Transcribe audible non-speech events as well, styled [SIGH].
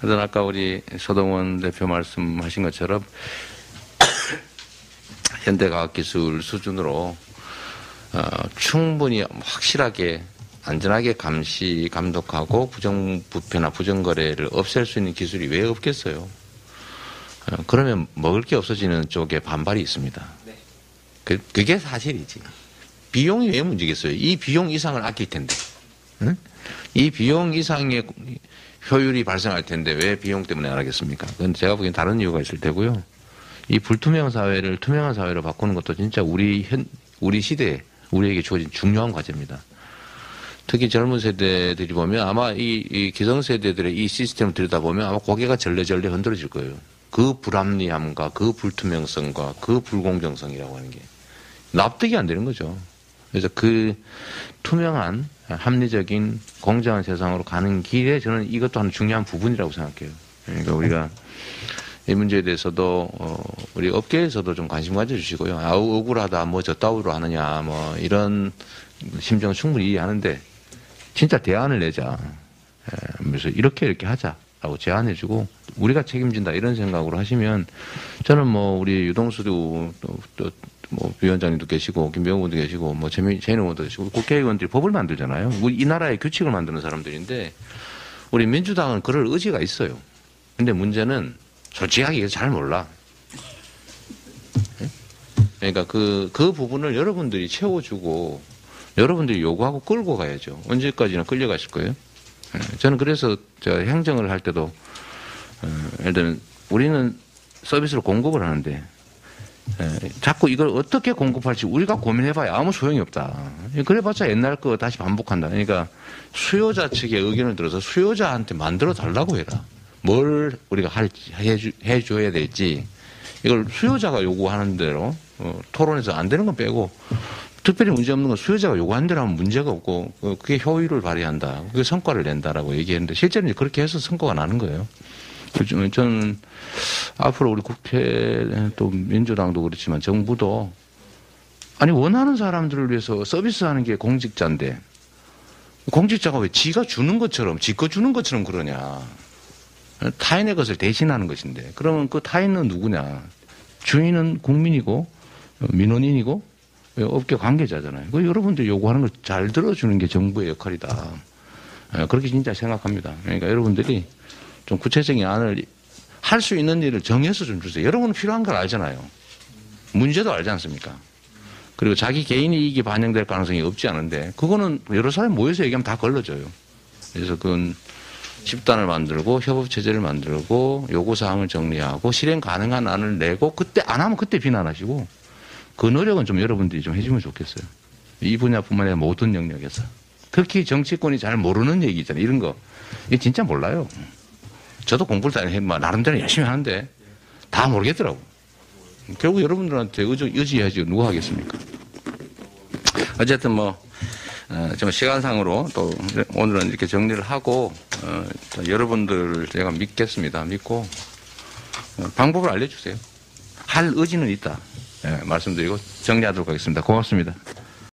하여튼 아까 우리 서동원 대표 말씀하신 것처럼 [COUGHS] 현대과학기술 수준으로 어, 충분히 확실하게 안전하게 감시 감독하고 부정부패나 부정거래를 없앨 수 있는 기술이 왜 없겠어요? 어, 그러면 먹을 게 없어지는 쪽에 반발이 있습니다. 그, 그게 사실이지. 비용이 왜 문제겠어요? 이 비용 이상을 아낄 텐데. 응? 이 비용 이상의 효율이 발생할 텐데 왜 비용 때문에 안 하겠습니까? 그건 제가 보기엔 다른 이유가 있을 테고요. 이 불투명 사회를 투명한 사회로 바꾸는 것도 진짜 우리 현, 우리 시대에 우리에게 주어진 중요한 과제입니다. 특히 젊은 세대들이 보면 아마 이, 이 기성세대들의 이 시스템을 들여다보면 아마 고개가 절레절레 흔들어질 거예요. 그 불합리함과 그 불투명성과 그 불공정성이라고 하는 게 납득이 안 되는 거죠. 그래서 그 투명한 합리적인 공정한 세상으로 가는 길에 저는 이것도 하나 중요한 부분이라고 생각해요. 그러니까 우리가 이 문제에 대해서도 어 우리 업계에서도 좀 관심 가져주시고요. 아우 억울하다 뭐 저따위로 하느냐 뭐 이런 심정 충분히 이해하는데 진짜 대안을 내자. 에, 그래서 이렇게 이렇게 하자라고 제안해주고 우리가 책임진다 이런 생각으로 하시면 저는 뭐 우리 유동수도 또, 뭐 위원장님도 계시고 김병호 의원도 계시고 뭐 재민 재인 의원도 계시고 국회의원들이 법을 만들잖아요. 이 나라의 규칙을 만드는 사람들인데 우리 민주당은 그럴 의지가 있어요. 근데 문제는 솔직하게 잘 몰라. 예? 그러니까 그, 그 부분을 여러분들이 채워주고 여러분들이 요구하고 끌고 가야죠. 언제까지나 끌려가실 거예요. 예, 저는 그래서 저 행정을 할 때도 어, 예를 들면 우리는 서비스를 공급을 하는데 예, 자꾸 이걸 어떻게 공급할지 우리가 고민해봐야 아무 소용이 없다. 그래봤자 옛날 거 다시 반복한다. 그러니까 수요자 측의 의견을 들어서 수요자한테 만들어 달라고 해라. 뭘 우리가 할지 해주, 해줘야 될지 이걸 수요자가 요구하는 대로 어, 토론에서 안 되는 건 빼고 특별히 문제 없는 건 수요자가 요구한 대로 하면 문제가 없고 어, 그게 효율을 발휘한다. 그게 성과를 낸다라고 얘기했는데 실제로 그렇게 해서 성과가 나는 거예요. 저는 앞으로 우리 국회 또 민주당도 그렇지만 정부도 아니 원하는 사람들을 위해서 서비스하는 게 공직자인데 공직자가 왜 지가 주는 것처럼 지거 주는 것처럼 그러냐 타인의 것을 대신하는 것인데 그러면 그 타인은 누구냐 주인은 국민이고 민원인이고 업계 관계자잖아요. 그 여러분들 요구하는 걸 잘 들어주는 게 정부의 역할이다. 그렇게 진짜 생각합니다. 그러니까 여러분들이 좀 구체적인 안을 할 수 있는 일을 정해서 좀 주세요. 여러분은 필요한 걸 알잖아요. 문제도 알지 않습니까? 그리고 자기 개인 이익이 반영될 가능성이 없지 않은데 그거는 여러 사람이 모여서 얘기하면 다 걸러져요. 그래서 그건 집단을 만들고 협업 체제를 만들고 요구 사항을 정리하고 실행 가능한 안을 내고 그때 안 하면 그때 비난하시고 그 노력은 좀 여러분들이 좀 해주면 좋겠어요. 이 분야뿐만 아니라 모든 영역에서 특히 정치권이 잘 모르는 얘기 있잖아요. 이런 거 이게 진짜 몰라요. 저도 공부를 다 해, 뭐 나름대로 열심히 하는데 다 모르겠더라고. 결국 여러분들한테 의지, 의지해야지 누가 하겠습니까? 어쨌든 뭐, 어, 좀 시간상으로 또 오늘은 이렇게 정리를 하고, 어, 여러분들 제가 믿겠습니다. 믿고, 어, 방법을 알려주세요. 할 의지는 있다. 예, 말씀드리고 정리하도록 하겠습니다. 고맙습니다.